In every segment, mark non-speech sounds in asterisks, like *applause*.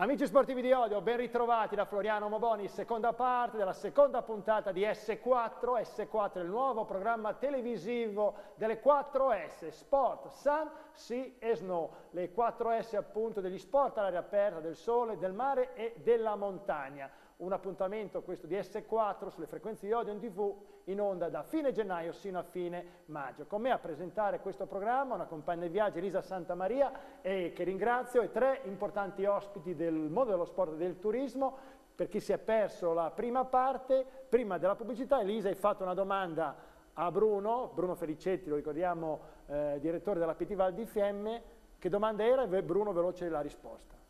Amici sportivi di odio, ben ritrovati da Floriano Moboni, seconda parte della seconda puntata di S4. S4 è il nuovo programma televisivo delle 4S, Sport, Sun, Sea e Snow. Le 4S appunto degli sport all'aria aperta, del sole, del mare e della montagna un appuntamento questo di S4 sulle frequenze di Odeon TV in onda da fine gennaio sino a fine maggio. Con me a presentare questo programma una compagna di viaggio Elisa Santamaria e che ringrazio e tre importanti ospiti del mondo dello sport e del turismo. Per chi si è perso la prima parte, prima della pubblicità Elisa hai fatto una domanda a Bruno, Bruno Felicetti, lo ricordiamo eh, direttore della PT Val di Fiemme, che domanda era e Bruno veloce la risposta.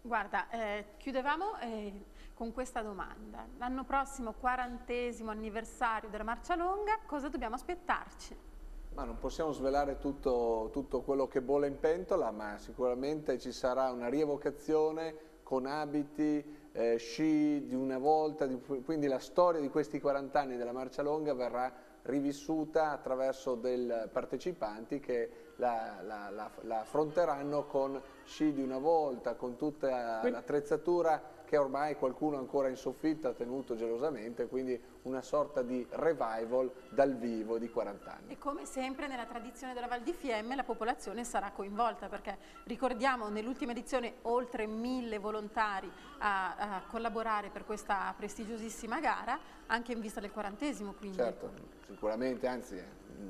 Guarda, eh, chiudevamo eh, con questa domanda. L'anno prossimo, quarantesimo anniversario della Marcia Longa, cosa dobbiamo aspettarci? Ma non possiamo svelare tutto, tutto quello che bolle in pentola, ma sicuramente ci sarà una rievocazione con abiti, eh, sci di una volta, di, quindi la storia di questi 40 anni della Marcia Longa verrà rivissuta attraverso dei partecipanti che la, la, la, la affronteranno con sci di una volta, con tutta l'attrezzatura che ormai qualcuno ancora in soffitta ha tenuto gelosamente, quindi una sorta di revival dal vivo di 40 anni. E come sempre nella tradizione della Val di Fiemme la popolazione sarà coinvolta perché ricordiamo nell'ultima edizione oltre mille volontari a, a, collaborare per questa prestigiosissima gara anche in vista del quarantesimo. Quindi. Certo, sicuramente, anzi eh,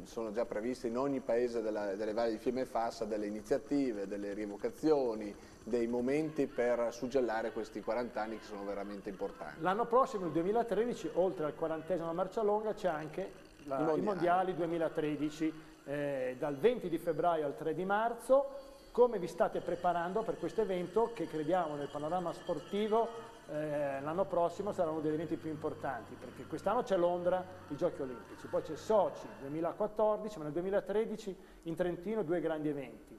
sono già previste in ogni paese della, delle valli di Fiemme e Fassa delle iniziative, delle rievocazioni, dei momenti per suggellare questi 40 anni che sono veramente importanti. L'anno prossimo, il 2013, oltre al 40 marcia longa, c'è anche la, i, mondiali. i, mondiali. 2013, eh, dal 20 di febbraio al 3 di marzo. Come vi state preparando per questo evento che crediamo nel panorama sportivo eh, l'anno prossimo sarà uno degli eventi più importanti perché quest'anno c'è Londra, i Giochi Olimpici, poi c'è Sochi 2014, ma nel 2013 in Trentino due grandi eventi.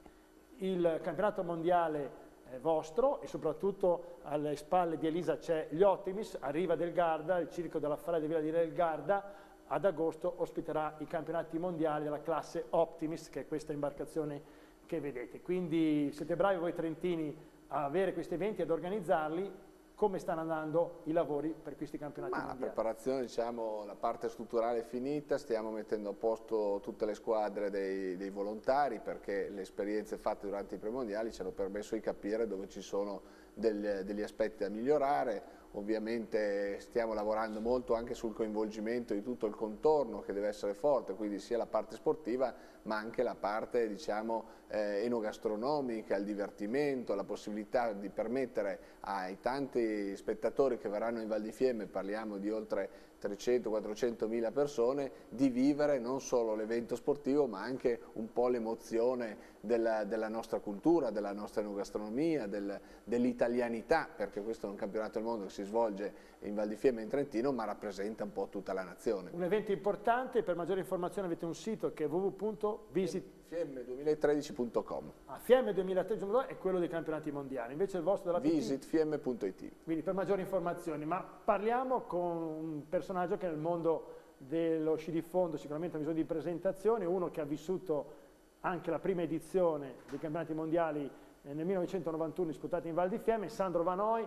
Il campionato mondiale vostro e soprattutto alle spalle di Elisa c'è gli Optimis, arriva del Garda, il circo della Farai di Villa di Del Garda, ad agosto ospiterà i campionati mondiali della classe Optimis, che è questa imbarcazione che vedete. Quindi siete bravi voi trentini a avere questi eventi, ad organizzarli, come stanno andando i lavori per questi campionati Ma mondiali? La preparazione, diciamo, la parte strutturale è finita, stiamo mettendo a posto tutte le squadre dei, dei volontari perché le esperienze fatte durante i premondiali ci hanno permesso di capire dove ci sono del, degli aspetti da migliorare, ovviamente stiamo lavorando molto anche sul coinvolgimento di tutto il contorno che deve essere forte, quindi sia la parte sportiva ma anche la parte diciamo, eh, enogastronomica, il divertimento, la possibilità di permettere ai tanti spettatori che verranno in Val di Fiemme, parliamo di oltre 300-400 mila persone, di vivere non solo l'evento sportivo ma anche un po' l'emozione della, della, nostra cultura, della nostra enogastronomia, del, dell'italianità, perché questo è un campionato del mondo che si svolge in Val di Fiemme e in Trentino ma rappresenta un po' tutta la nazione. Un evento importante, per maggiori informazioni avete un sito che è www.visit.fiemme2013.com ah, Fiemme 2013 è quello dei campionati mondiali, invece il vostro della visitfiemme.it Quindi per maggiori informazioni, ma parliamo con un personaggio che nel mondo dello sci di fondo sicuramente ha bisogno di presentazione, uno che ha vissuto anche la prima edizione dei campionati mondiali eh, nel 1991 disputati in Val di Fiemme, Sandro Vanoi,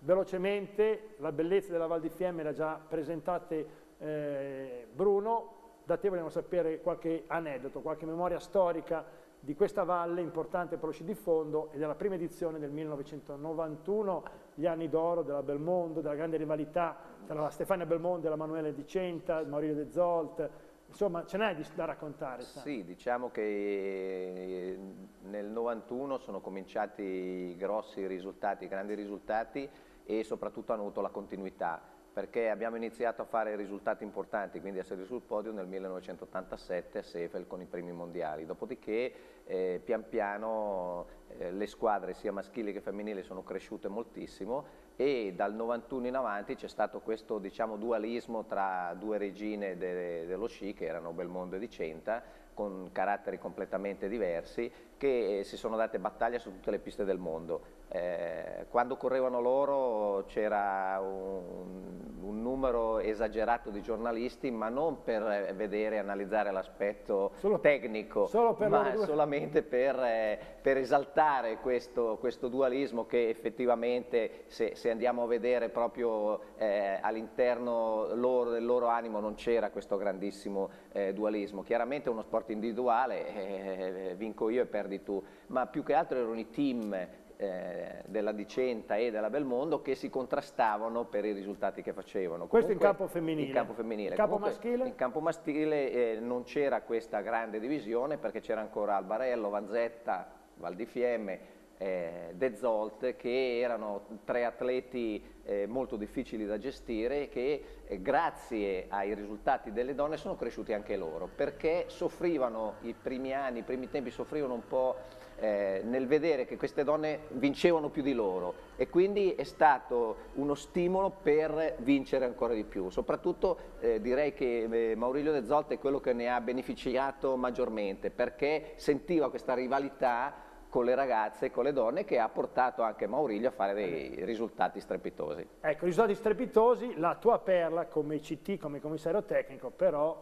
velocemente la bellezza della Val di Fiemme l'ha già presentata eh, Bruno, da te vogliamo sapere qualche aneddoto, qualche memoria storica di questa valle importante per lo sci di fondo e della prima edizione del 1991, gli anni d'oro della Belmondo, della grande rivalità tra la Stefania Belmondo e la Manuela Di Centa, Maurizio De Zolt, Insomma, ce n'è da raccontare? Sa? Sì, diciamo che eh, nel 91 sono cominciati grossi risultati, grandi risultati e soprattutto hanno avuto la continuità perché abbiamo iniziato a fare risultati importanti, quindi a essere sul podio nel 1987 a Sefel con i primi mondiali, dopodiché eh, pian piano eh, le squadre sia maschili che femminili sono cresciute moltissimo e dal 91 in avanti c'è stato questo diciamo, dualismo tra due regine de dello sci che erano Belmondo e Vicenta con caratteri completamente diversi che si sono date battaglia su tutte le piste del mondo. Eh, quando correvano loro c'era un, un, numero esagerato di giornalisti, ma non per vedere e analizzare l'aspetto tecnico, ma solamente per, eh, per esaltare questo, questo, dualismo che effettivamente se, se andiamo a vedere proprio eh, all'interno del loro animo non c'era questo grandissimo eh, dualismo. Chiaramente uno sport individuale, eh, vinco io e perdi tu, ma più che altro erano i team eh, della Dicenta e della Belmondo che si contrastavano per i risultati che facevano. Questo in campo femminile? In campo femminile. In campo maschile? In campo maschile eh, non c'era questa grande divisione perché c'era ancora Albarello, Vanzetta, Val di Fiemme, eh, De Zolt che erano tre atleti eh, molto difficili da gestire che eh, grazie ai risultati delle donne sono cresciuti anche loro perché soffrivano i primi anni, i primi tempi soffrivano un po' eh, nel vedere che queste donne vincevano più di loro e quindi è stato uno stimolo per vincere ancora di più. Soprattutto eh, direi che eh, Maurilio De Zolt è quello che ne ha beneficiato maggiormente perché sentiva questa rivalità con le ragazze e con le donne che ha portato anche Maurilio a fare dei risultati strepitosi. Ecco, risultati strepitosi, la tua perla come CT, come commissario tecnico, però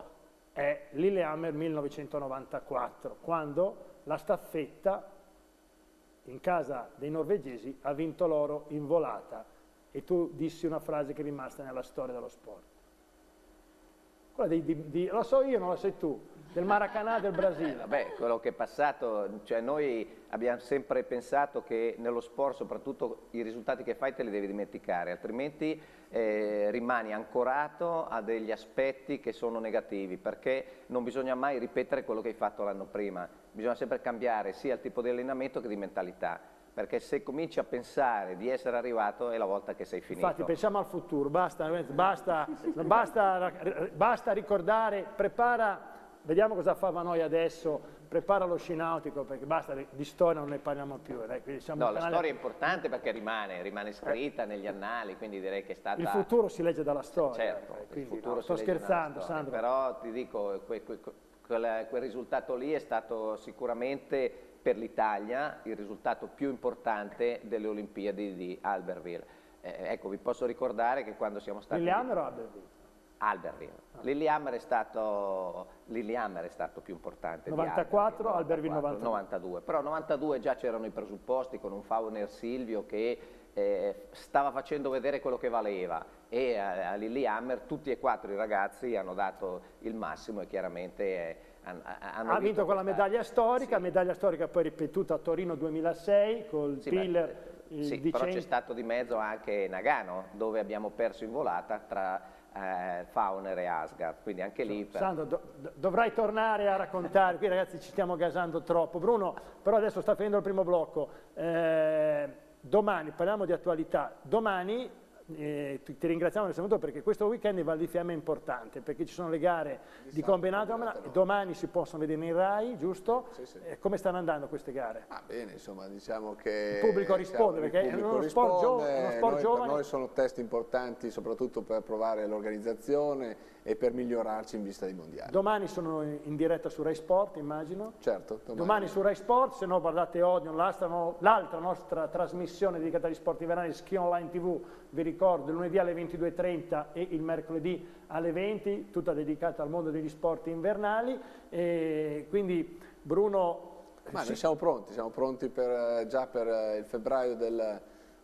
è Lillehammer 1994, quando la staffetta in casa dei norvegesi ha vinto l'oro in volata e tu dissi una frase che è rimasta nella storia dello sport. Quella di, di, di, lo so io, non lo sai tu, del Maracanã del Brasile. Vabbè, quello che è passato, cioè noi abbiamo sempre pensato che nello sport soprattutto i risultati che fai te li devi dimenticare, altrimenti eh, rimani ancorato a degli aspetti che sono negativi, perché non bisogna mai ripetere quello che hai fatto l'anno prima, bisogna sempre cambiare sia il tipo di allenamento che di mentalità perché se cominci a pensare di essere arrivato è la volta che sei finito. Infatti pensiamo al futuro, basta, basta, basta, basta ricordare, prepara, vediamo cosa fa noi adesso, prepara lo sci nautico perché basta, di storia non ne parliamo più. Dai, no, la storia è importante perché rimane, rimane scritta eh. negli annali, quindi direi che è stata... Il futuro si legge dalla storia. Certo, eh, quindi, no, sto scherzando Sandro. Però ti dico, que, que, quel, quel risultato lì è stato sicuramente per l'Italia il risultato più importante delle Olimpiadi di Albertville. Eh, ecco, vi posso ricordare che quando siamo stati... Lillehammer o Albertville? Albertville. Ah. Lillehammer, è stato, Lillehammer è stato più importante 94, Albertville 92. 92. Però 92 già c'erano i presupposti con un Fauner Silvio che eh, stava facendo vedere quello che valeva e a, a Lillehammer tutti e quattro i ragazzi hanno dato il massimo e chiaramente... Eh, hanno ha vinto con la medaglia storica, sì. medaglia storica poi ripetuta a Torino 2006 col sì, Piller. Beh, sì, però c'è stato di mezzo anche Nagano dove abbiamo perso in volata tra eh, Fauner e Asgard, quindi anche lì... Per... Sandro, do, dovrai tornare a raccontare, qui ragazzi ci stiamo gasando troppo. Bruno, però adesso sta finendo il primo blocco. Eh, domani, parliamo di attualità, domani eh, ti, ti, ringraziamo del saluto perché questo weekend in Val di Fiamme è importante perché ci sono le gare di, di combinato, domani si possono vedere in RAI, giusto? Sì, sì. Eh, come stanno andando queste gare? Ah, bene, insomma, diciamo che... Il pubblico risponde diciamo, perché è uno sport, gio uno sport noi, giovane. Per noi sono test importanti soprattutto per provare l'organizzazione e per migliorarci in vista dei mondiali. Domani sono in diretta su Rai Sport, immagino? Certo. Domani, domani su Rai Sport, se no guardate Odeon, l'altra nostra trasmissione dedicata agli sport invernali, Ski Online TV, vi ricordo, lunedì alle 22.30 e il mercoledì alle 20, tutta dedicata al mondo degli sport invernali. E quindi Bruno... Ma noi siamo pronti, siamo pronti per, già per il febbraio del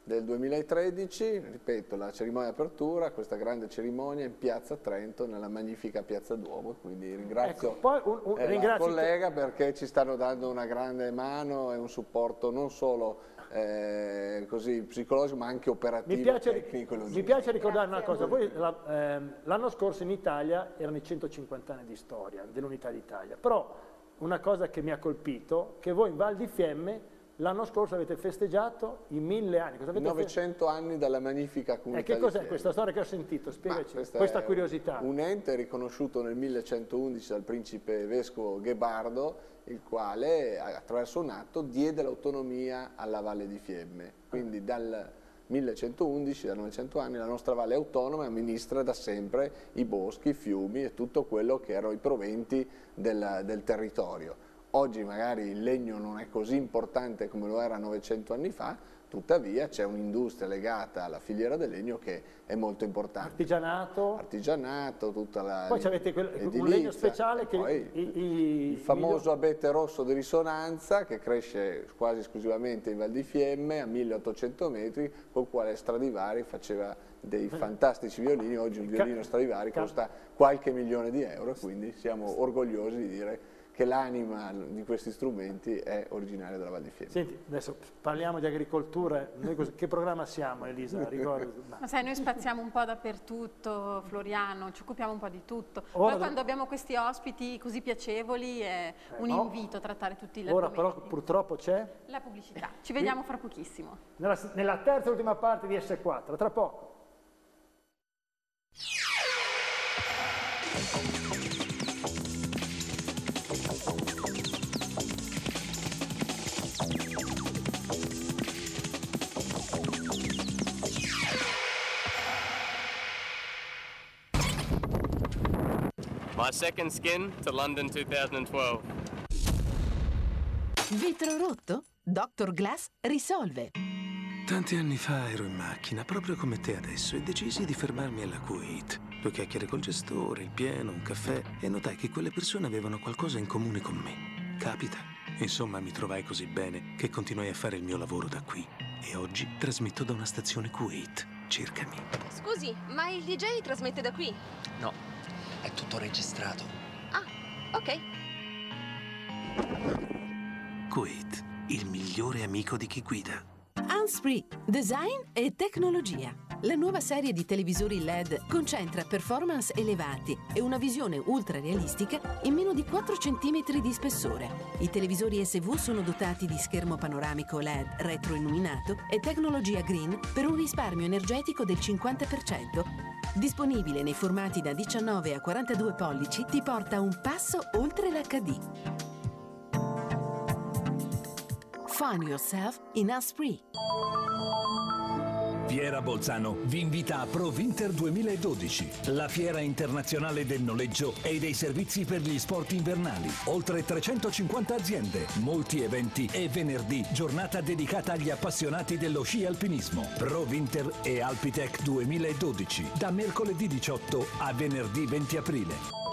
del 2013, ripeto, la cerimonia di apertura, questa grande cerimonia in piazza Trento, nella magnifica piazza Duomo, quindi ringrazio ecco, poi un, un, eh, la collega perché ci stanno dando una grande mano e un supporto non solo eh, così psicologico ma anche operativo mi piace, tecnico mi piace ricordare una cosa ehm, l'anno scorso in Italia erano i 150 anni di storia dell'unità d'Italia però una cosa che mi ha colpito che voi in Val di Fiemme L'anno scorso avete festeggiato i mille anni. Cosa 900 anni dalla magnifica comunità. E che cos'è questa storia che ho sentito? Spiegaci questa curiosità. Un ente riconosciuto nel 1111 dal principe vescovo Ghebardo, il quale attraverso un atto diede l'autonomia alla Valle di Fiemme. Quindi dal, 1111, da 900 anni, la nostra Valle Autonoma amministra da sempre i boschi, i fiumi e tutto quello che erano i proventi del, del territorio. Oggi magari il legno non è così importante come lo era 900 anni fa, tuttavia c'è un'industria legata alla filiera del legno che è molto importante. Artigianato. Artigianato, tutta la Poi avete un legno speciale che... Poi, i, i, il famoso abete rosso di risonanza che cresce quasi esclusivamente in Val di Fiemme a 1800 metri, col quale Stradivari faceva dei eh. fantastici violini, oggi un violino Stradivari costa qualche milione di euro, quindi siamo orgogliosi di dire che l'anima di questi strumenti è originaria della Val di Fiemme. Senti, adesso parliamo di agricoltura, noi che programma siamo Elisa? Ricordo, *laughs* ma sai, noi spaziamo un po' dappertutto, Floriano, ci occupiamo un po' di tutto. Ora Poi quando abbiamo questi ospiti così piacevoli è eh, un no. invito a trattare tutti gli Ora però purtroppo c'è? La pubblicità, ci vediamo fra pochissimo. Nella, nella terza e ultima parte di S4, tra poco. Second skin to London 2012. Vetro rotto? Dr. Glass risolve. Tanti anni fa ero in macchina, proprio come te adesso, e decisi di fermarmi alla Kuwait. Due chiacchiere col gestore, il pieno, un caffè, e notai che quelle persone avevano qualcosa in comune con me. Capita. Insomma, mi trovai così bene che continuai a fare il mio lavoro da qui. E oggi trasmetto da una stazione Kuwait. Cercami. Scusi, ma il DJ trasmette da qui? No, è tutto registrato. Ah, ok. Kuwait, il migliore amico di chi guida. Handsfree, design e tecnologia. La nuova serie di televisori LED concentra performance elevati e una visione ultra realistica in meno di 4 cm di spessore. I televisori SV sono dotati di schermo panoramico LED retroilluminato e tecnologia green per un risparmio energetico del 50% disponibile nei formati da 19 a 42 pollici, ti porta un passo oltre l'HD. Find yourself in Aspree. Fiera Bolzano vi invita a Pro Winter 2012, la fiera internazionale del noleggio e dei servizi per gli sport invernali. Oltre 350 aziende, molti eventi e venerdì giornata dedicata agli appassionati dello sci alpinismo. Pro Winter e Alpitech 2012, da mercoledì 18 a venerdì 20 aprile.